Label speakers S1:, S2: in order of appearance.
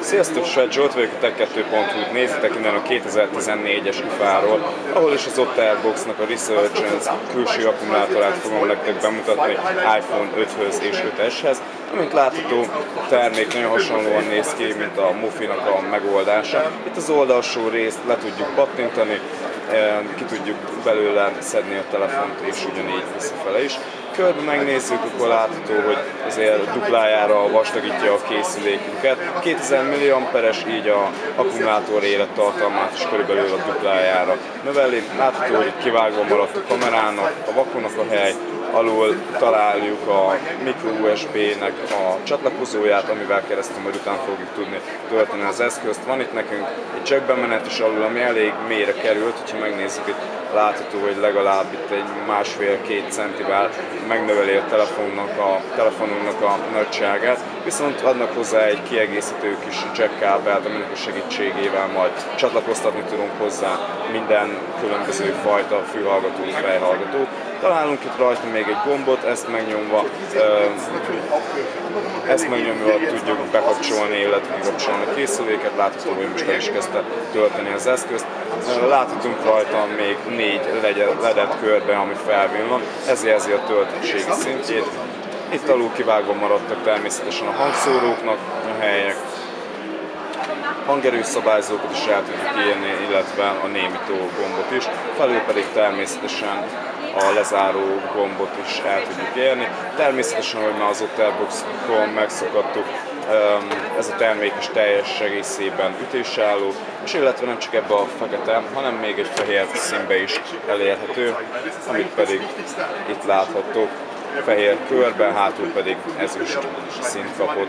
S1: Sziasztok, Svet Zsolt vagyok, a Tech2.hu-t nézitek innen a 2014-es UFA-ról, ahol is az Otterboxnak a Resurgence külső akkumulátorát fogom nektek bemutatni iPhone 5-höz és 5S-hez. Amint látható, termék nagyon hasonlóan néz ki, mint a Mofinak a megoldása. Itt az oldalsó részt le tudjuk pattintani, eh, ki tudjuk belőle szedni a telefont, és ugyanígy visszafele is körbe megnézzük, akkor látható, hogy azért duplájára vastagítja a készülékünket. 2000 mAh-es, így a akkumulátor élettartalmát is körülbelül a duplájára növeli. Látható, hogy kivágva maradt a kamerának, a vakonak a hely, alul találjuk a micro USB-nek a csatlakozóját, amivel keresztül majd után fogjuk tudni tölteni az eszközt. Van itt nekünk egy jackbemenet is alul, ami elég mélyre került, hogyha megnézzük itt látható, hogy legalább itt egy másfél-két centivel megnöveli a telefonnak a, telefonunknak a nagyságát, viszont adnak hozzá egy kiegészítő kis jack kábelt, aminek a segítségével majd csatlakoztatni tudunk hozzá minden különböző fajta fülhallgató, fejhallgató. Találunk itt rajta még egy gombot, ezt megnyomva, ezt megnyomva tudjuk bekapcsolni, illetve kikapcsolni a készüléket. Látható, hogy most el is kezdte tölteni az eszközt. Láthatunk rajta még négy ledet körbe, ami felvillan. Ez jelzi a töltöttségi szintjét. Itt alul kivágva maradtak természetesen a hangszóróknak a helyek, hangerős szabályzókat is el tudjuk írni, illetve a némító gombot is, felül pedig természetesen a lezáró gombot is el tudjuk érni. Természetesen, hogy már az Otterbox-on megszokattuk, ez a termék is teljes egészében ütésálló, és illetve nem csak ebbe a fekete, hanem még egy fehér színbe is elérhető, amit pedig itt látható fehér körben, hátul pedig ezüst szint kapott.